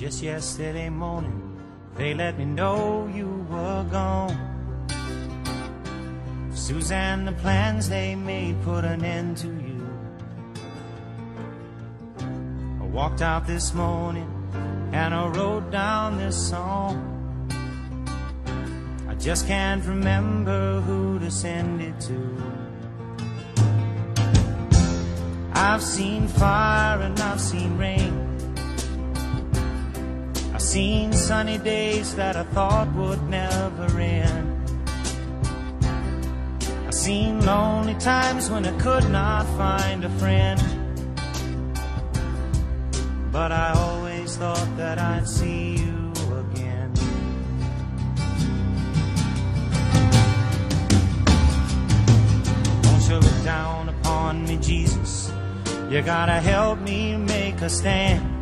Just yesterday morning, they let me know you were gone. Suzanne, the plans they made put an end to you. I walked out this morning and I wrote down this song. I just can't remember who to send it to. I've seen fire and I've seen rain. Seen sunny days that I thought would never end. I've seen lonely times when I could not find a friend. But I always thought that I'd see you again. Won't you look down upon me, Jesus? You gotta help me make a stand.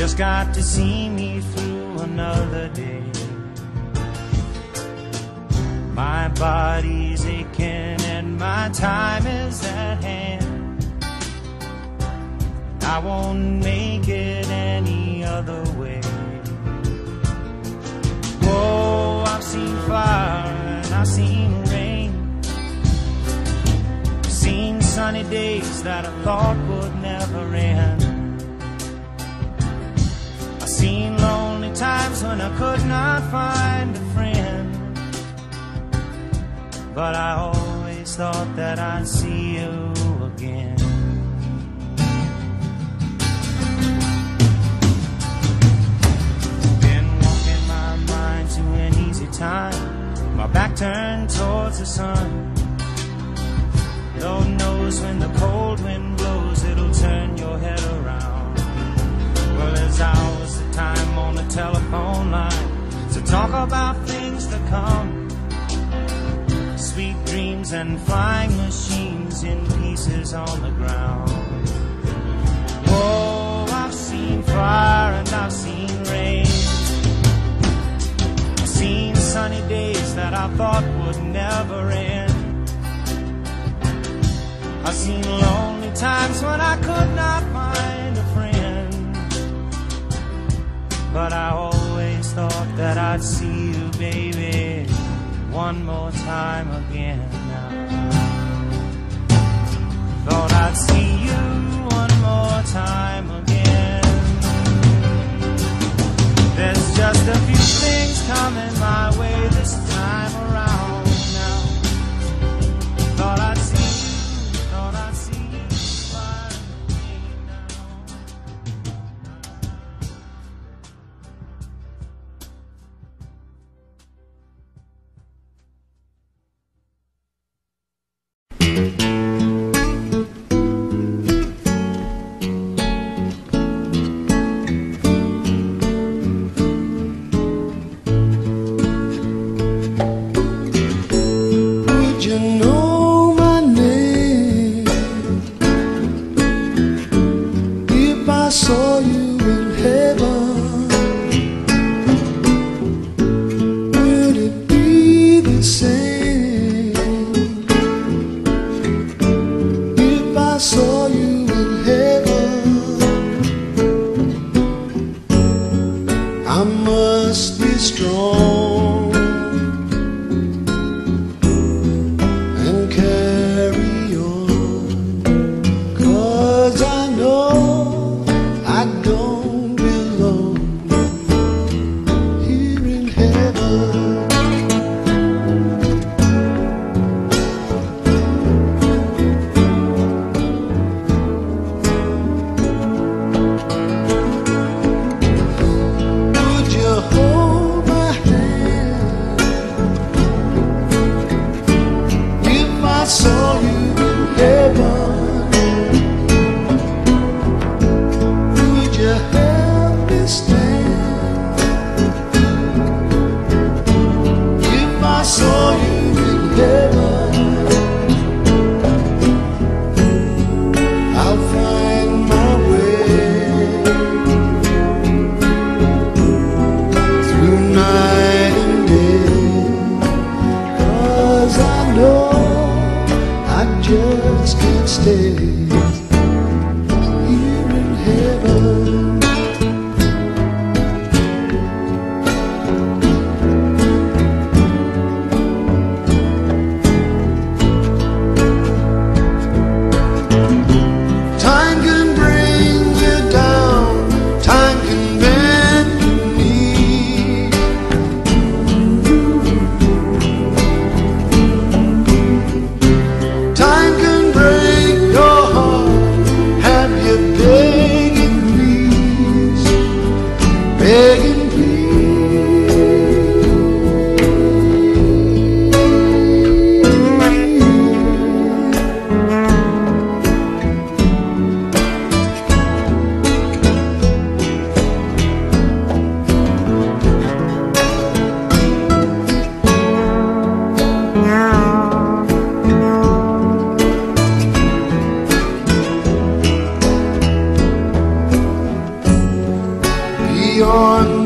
Just got to see me through another day. My body's aching and my time is at hand. I won't make it any other way. Whoa, I've seen fire and I've seen rain. Seen sunny days that I thought would never end. Seen lonely times when I could not find a friend. But I always thought that I'd see you again. Been walking my mind to an easy time. My back turned towards the sun. Lord knows when the cold wind about things to come. Sweet dreams and flying machines in pieces on the ground. Whoa, I've seen fire and I've seen rain. I've seen sunny days that I thought would never end. I've seen lonely times when I could not find a friend. But I I'd see you, baby, one more time again now. Thought I'd see you I saw you in heaven? Beyond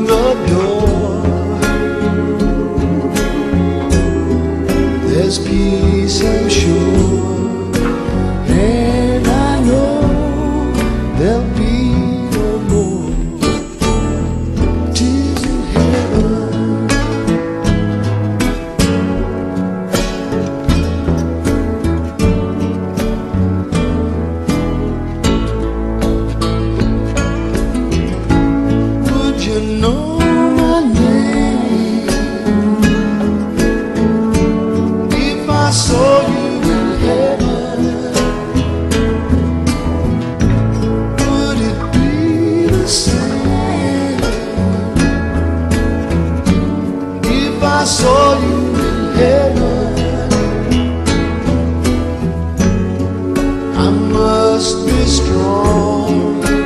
must be strong.